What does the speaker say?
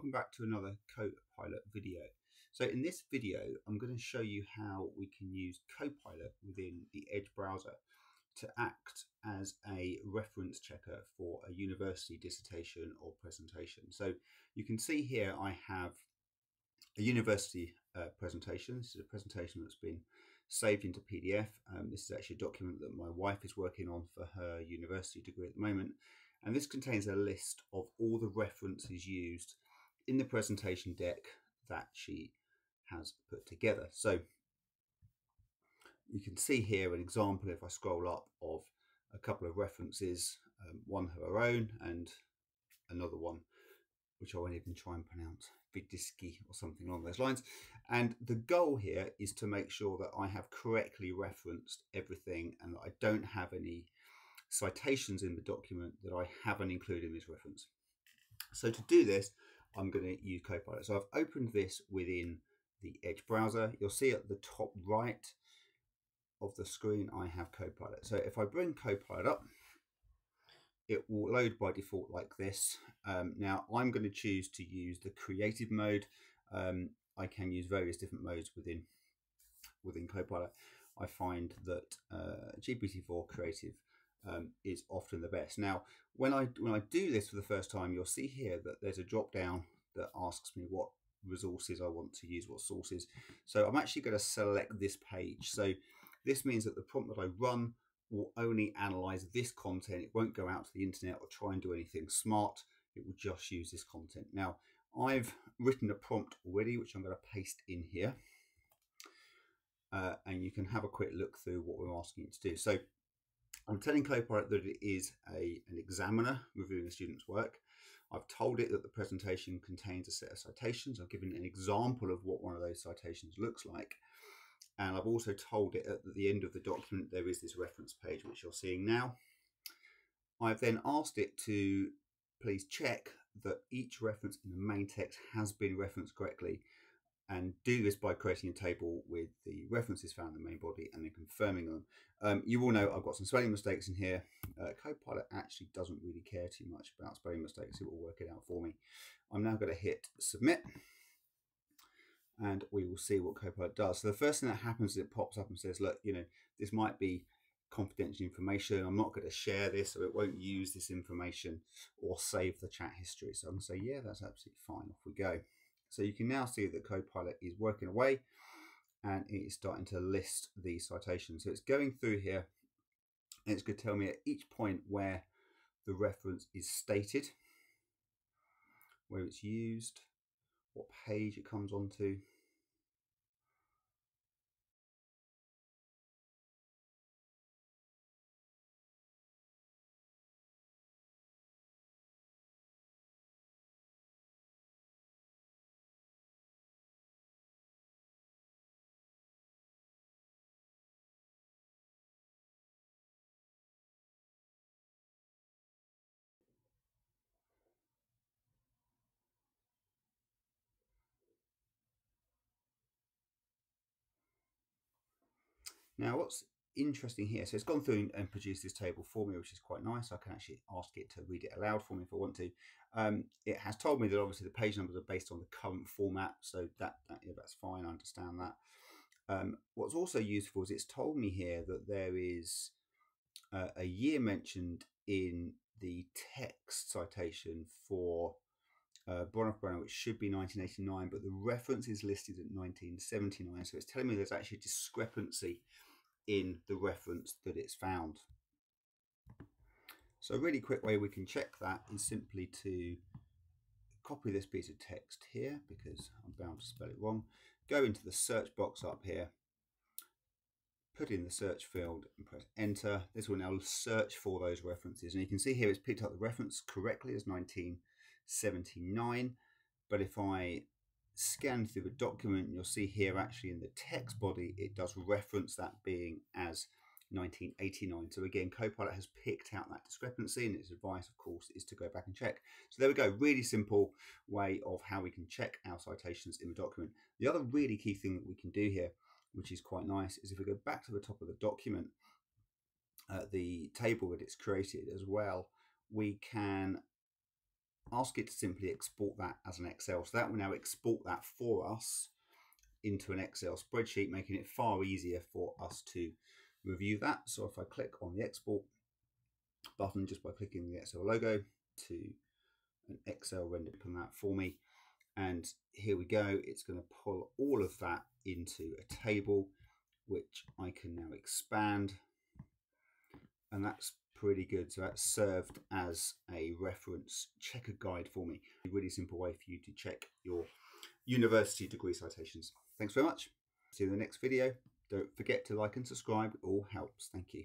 welcome back to another Copilot video. So in this video, I'm going to show you how we can use Copilot within the Edge browser to act as a reference checker for a university dissertation or presentation. So you can see here I have a university uh, presentation. This is a presentation that's been saved into PDF. Um, this is actually a document that my wife is working on for her university degree at the moment. And this contains a list of all the references used in the presentation deck that she has put together. So you can see here an example if I scroll up of a couple of references, um, one her own and another one which I won't even try and pronounce, Vidiski or something along those lines. And the goal here is to make sure that I have correctly referenced everything and that I don't have any citations in the document that I haven't included in this reference. So to do this, I'm going to use Copilot. So I've opened this within the Edge browser. You'll see at the top right of the screen, I have Copilot. So if I bring Copilot up, it will load by default like this. Um, now I'm going to choose to use the creative mode. Um, I can use various different modes within within Copilot. I find that uh, GPT-4 Creative um, is often the best. Now, when I when I do this for the first time, you'll see here that there's a drop down that asks me what resources I want to use, what sources. So I'm actually going to select this page. So this means that the prompt that I run will only analyze this content. It won't go out to the internet or try and do anything smart. It will just use this content. Now, I've written a prompt already, which I'm going to paste in here. Uh, and you can have a quick look through what we're asking it to do. So I'm telling Copilot that it is a, an examiner reviewing a student's work. I've told it that the presentation contains a set of citations. I've given an example of what one of those citations looks like. And I've also told it at the end of the document there is this reference page, which you're seeing now. I've then asked it to please check that each reference in the main text has been referenced correctly and do this by creating a table with the references found in the main body and then confirming them. Um, you will know I've got some spelling mistakes in here. Uh, Copilot actually doesn't really care too much about spelling mistakes. It will work it out for me. I'm now going to hit submit and we will see what Copilot does. So the first thing that happens is it pops up and says, look, you know, this might be confidential information. I'm not going to share this, so it won't use this information or save the chat history. So I'm going to say, yeah, that's absolutely fine. Off we go. So you can now see that Copilot is working away and it is starting to list the citations. So it's going through here and it's going to tell me at each point where the reference is stated, where it's used, what page it comes onto, Now, what's interesting here, so it's gone through and produced this table for me, which is quite nice. I can actually ask it to read it aloud for me if I want to. Um, it has told me that obviously the page numbers are based on the current format, so that, that yeah, that's fine. I understand that. Um, what's also useful is it's told me here that there is uh, a year mentioned in the text citation for uh, Bronfenbrenner, which should be 1989, but the reference is listed at 1979. So it's telling me there's actually a discrepancy in the reference that it's found. So a really quick way we can check that is simply to copy this piece of text here because I'm bound to spell it wrong. Go into the search box up here, put in the search field and press enter. This will now search for those references. And you can see here it's picked up the reference correctly as 1979. But if I scan through the document, you'll see here actually in the text body, it does reference that being as 1989. So again, Copilot has picked out that discrepancy and its advice, of course, is to go back and check. So there we go, really simple way of how we can check our citations in the document. The other really key thing that we can do here, which is quite nice, is if we go back to the top of the document, uh, the table that it's created as well, we can ask it to simply export that as an Excel. So that will now export that for us into an Excel spreadsheet, making it far easier for us to review that. So if I click on the export button just by clicking the Excel logo to an Excel render on that for me. And here we go. It's going to pull all of that into a table, which I can now expand. And that's pretty good. So that served as a reference checker guide for me. A really simple way for you to check your university degree citations. Thanks very much. See you in the next video. Don't forget to like and subscribe. It all helps. Thank you.